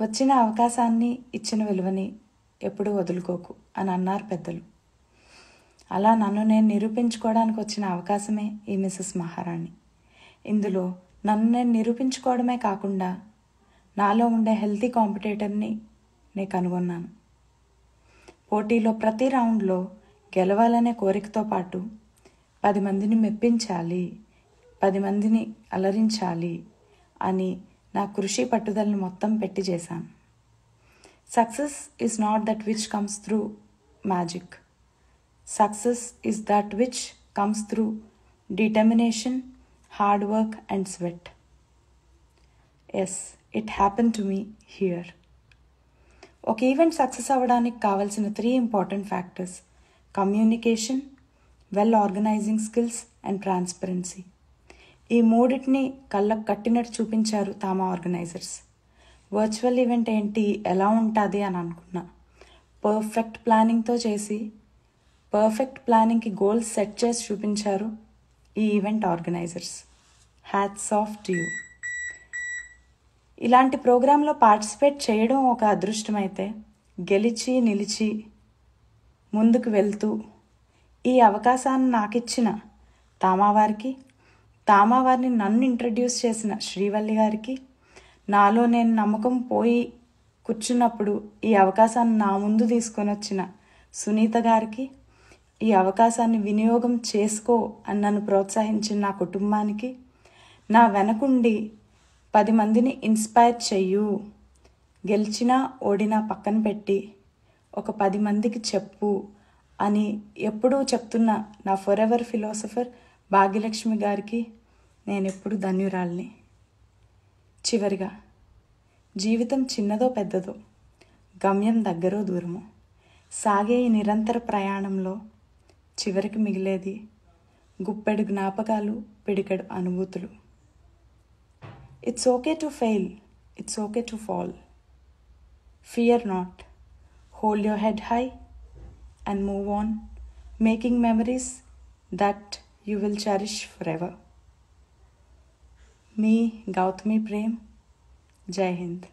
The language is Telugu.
వచ్చిన అవకాశాన్ని ఇచ్చిన విలువని ఎప్పుడూ వదులుకోకు అని అన్నారు పెద్దలు. అలా నన్ను నేను నిరూపించుకోవడానికి వచ్చిన అవకాశమే ఈ మిసెస్ మహారాణి. ఇందులో నన్ను నేను నిరూపించుకోవడమే కాకుండా నాలో ఉండే హెల్తీ కాంపిటేటర్ని నేను కనుగొన్నాను. పోటీలో ప్రతి రౌండ్లో గెలవాలనే కోరికతో పాటు పది మందిని మెప్పించాలి పది మందిని అలరించాలి అని నా కృషి పట్టుదలని మొత్తం పెట్టి చేశాను. Success is not that which comes through magic. Success is that which comes through determination hard work and sweat. As it happen to me here ఒక ఈవెంట్ సక్సెస్ అవ్వడానికి కావాల్సిన three important factors communication well organising skills and transparency ఈ మూడింటిని కళ్ళకు కట్టినట్టు చూపించారు తామ ఆర్గనైజర్స్. వర్చువల్ ఈవెంట్ ఏంటి? ఎలా ఉంటుంది అని అనుకున్నా. పర్ఫెక్ట్ ప్లానింగ్తో చేసి పర్ఫెక్ట్ ప్లానింగ్కి గోల్స్ సెట్ చేసి చూపించారు ఈ event organisers. Hats off you. ఇలాంటి ప్రోగ్రాంలో పార్టిసిపేట్ చేయడం ఒక అదృష్టమైతే గెలిచి నిలిచి ముందుకు వెళ్తూ ఈ అవకాశాన్ని నాకిచ్చిన తామావారికి తామావారిని నన్ను ఇంట్రడ్యూస్ చేసిన శ్రీవల్లి గారికి. నాలో నేను నమ్మకం పోయి కూర్చున్నప్పుడు ఈ అవకాశాన్ని నా ముందు తీసుకొని వచ్చిన సునీత గారికి ఈ అవకాశాన్ని వినియోగం చేసుకో అని నన్ను ప్రోత్సహించిన నా కుటుంబానికి నా వెనకుండి పది మందిని ఇన్స్పైర్ చెయ్యు. గెలిచినా ఓడినా పక్కన పెట్టి ఒక పది మందికి చెప్పు అని ఎప్పుడూ చెప్తున్న నా ఫర్ ఎవర్ ఫిలాసఫర్ భాగ్యలక్ష్మి గారికి నేను ఎప్పుడు ధన్యురాల్ని. చివరిగా జీవితం చిన్నదో పెద్దదో గమ్యం దగ్గరో దూరమో సాగే ఈ నిరంతర ప్రయాణంలో చివరికి మిగిలేది గుప్పెడు జ్ఞాపకాలు పిడికెడు అనుభూతులు. It's okay to fail it's okay to fall fear not hold your head high and move on making memories that you will cherish for ever మీ గౌతమి ప్రేమ్ జై హింద్